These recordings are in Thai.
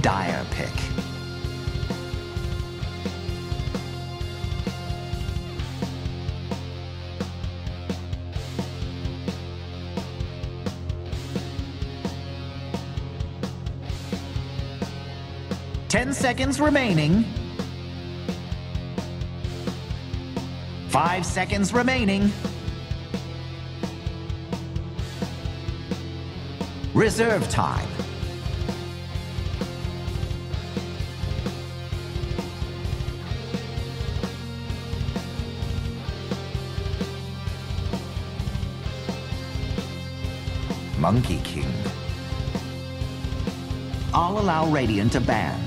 dire pick. Ten seconds remaining. Five seconds remaining. Reserve time. Monkey King. I'll allow Radiant a ban.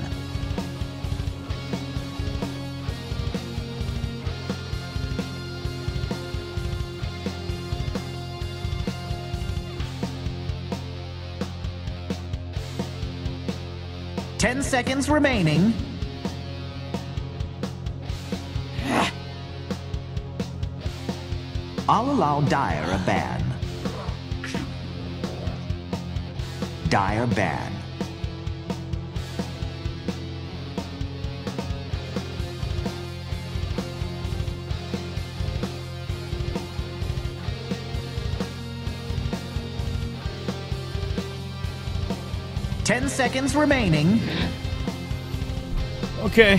Ten seconds remaining. I'll allow Dyer a ban. dire ban. Ten seconds remaining. Okay.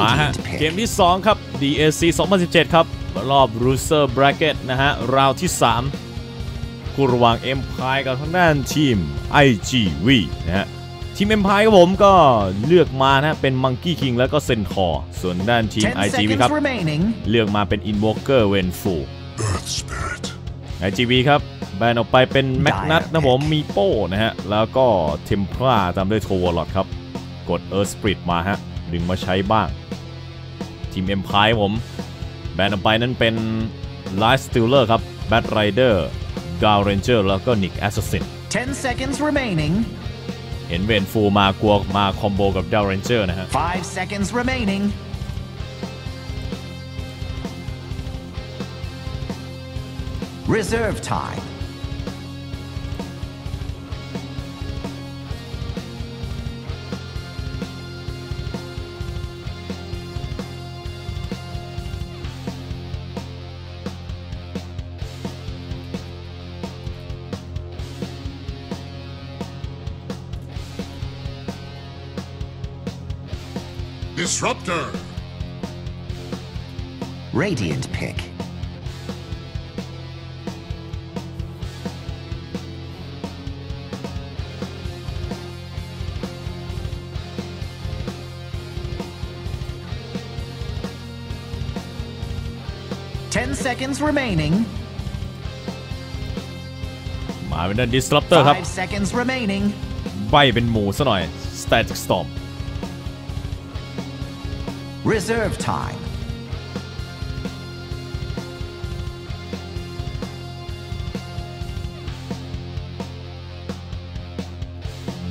มาฮะเกมที่2ครับ DAC 2017 Bracket นะฮะ3คู่ระหว่าง Empire กับทางด้านทีม IGV นะฮะทีม Empire ครับผมก็เลือกมานะเป็น Monkey King แล้วก็เซนคอร์ส่วนด้านทีม IGV ครับเลือกมาเป็น Invoker w e n f u จ IGV ครับแบนออกไปเป็นแมกนัตนะผมมีโป้นะฮะแล้วก็เทมพราตามด้วยโทวอลล์ครับกด Earth Spirit มาฮะดึงมาใช้บ้างทีม Empire ผมแบนออกไปนั้นเป็น l i สติลเลอร์ครับแบทไรเดอร์ดาวเรนเจอร์แล้วก็นิกแอสซัสซิน10 seconds remaining เหนเวนฟมากลวมาคอมโบกบดาวเรนเจอรนะฮะ5 seconds remaining reserve time Disruptor. Radiant pick. Ten seconds remaining. seconds remaining. ครับ Five seconds remaining ใบเป็นหมูซะหน่อย Static Storm reserve time.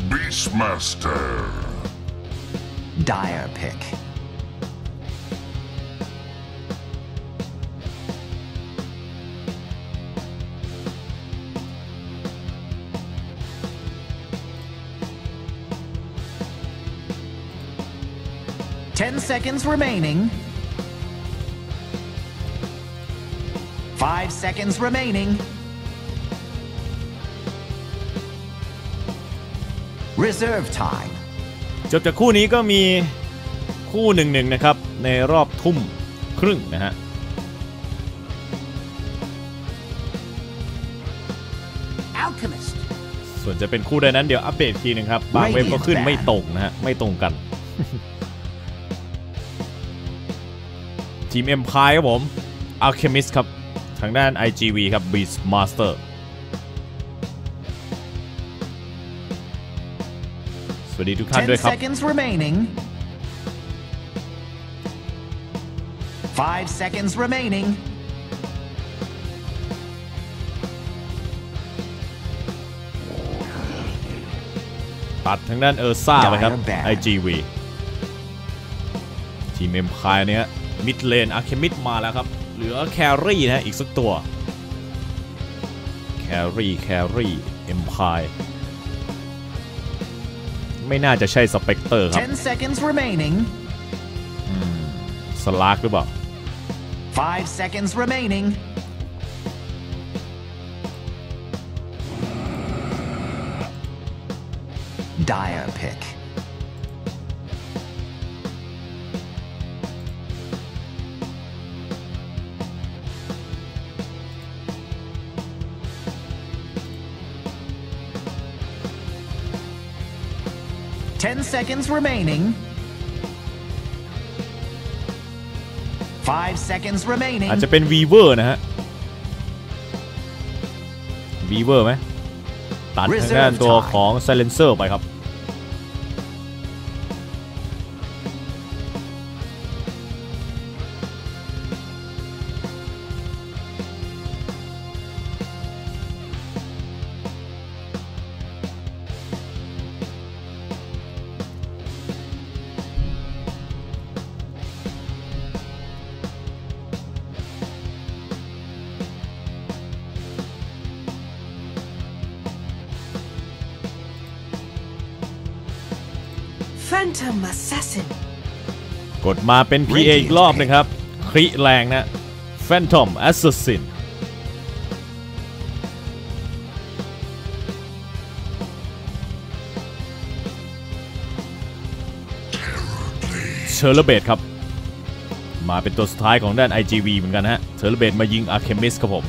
Beastmaster. Dire pick. 10 seconds remaining. Five seconds remaining. Reserve time. จบจากคู่นี้ก็มีคู่หนึ่งหนึ่งนะครับในรอบทุ่มครึ่งนะฮะส่วนจะเป็นคู่ใดนั้นเดี๋ยวอัปเดตทีนึงครับบางเว็บก็ขึ้นไม่ตรงนะฮะไม่ตรงกันทีม Empire ครับผม Alchemist ครับ ทางด้าน IGV ครับ Beastmaster สวัสดีทุกท่านด้วยครับ seconds remaining five seconds remaining ตัดทางด้าน เออร์ซ่าเลยครับ IGV ทีม Empire เนี่ยมิดเลนอาร์เคมิดมาแล้วครับเหลือแครี่นะ อีกสักตัวแครี่แครี่เอ็มพายไม่น่าจะใช่สเปกเตอร์ครับ สลักหรือเปล่า f seconds remaining. dire pick. 10 seconds remaining. 5 seconds remaining. อาจจะเป็น Weaver นะฮะ Weaver ไหมตัดทางด้านตัวของ Silencer ไปครับ Phantom Assassin กดมาเป็น PA อีกรอบนะครับ คริแรงนะ Phantom Assassin เชอร์เบตครับ มาเป็นตัวสุดท้ายของด้าน IGV เหมือนกันฮะเชอร์เเบตมายิงอาร์เคมิสครับผม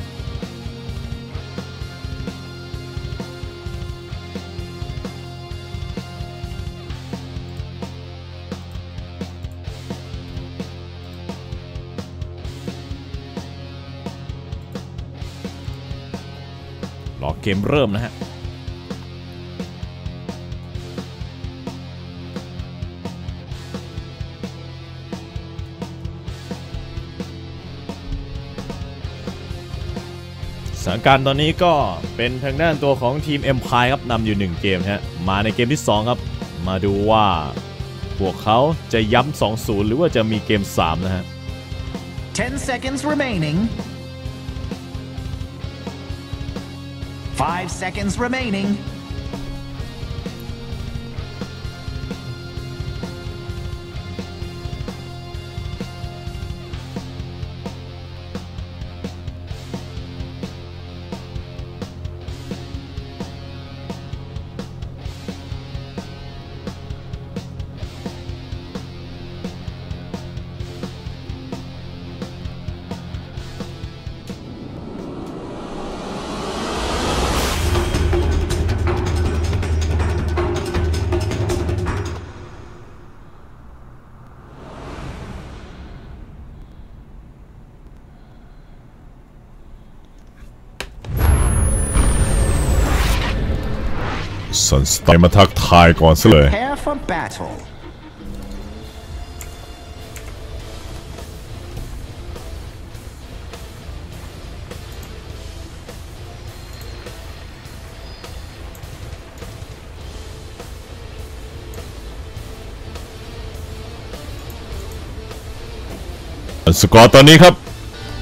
อเกมเริ่มนะฮะ สถานการณ์ตอนนี้ก็เป็นทางด้านตัวของทีม Empire ครับนำอยู่1เกมฮะมาในเกมที่2ครับมาดูว่าพวกเขาจะย้ำ2-0หรือว่าจะมีเกม3นะฮะ 10 seconds remaining Five seconds remaining. สันสไตล์มาทักทายก่อนซะเลย สกอร์ตอนนี้ครับ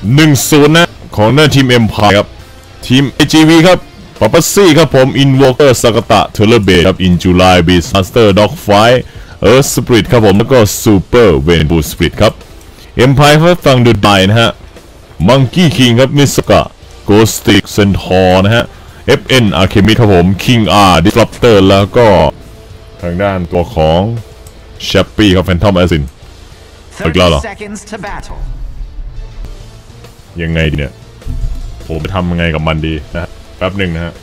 1-0นะของหน้าทีมเอ็มพายครับ ทีม AGV ครับปาปัสซี่ครับผมอินวอเกอร์สกตะเทเลเบดครับอินจูไลบีสมาสเตอร์ด็อกไฟเออสปริตครับผม แล้วก็ซูเปอร์ เวนบูสปริต ครับเอ็มพายรัฟังดูดายนะฮะมังกี้คิงครับมิสกะโกสติกเซนทอร์นะฮะเอฟเอ็นอาร์เคมิครับผมคิงอาร์ดิส i s ปเตอร์ แล้วก็ทางด้านตัวของแชปปี้ครับแฟนทอม แอซิน s s i n อีกแล้วเหรอยังไงดีเนี่ย ผมไปทำยังไงกับมันดีนะฮะแป๊บหนึ่งนะฮะ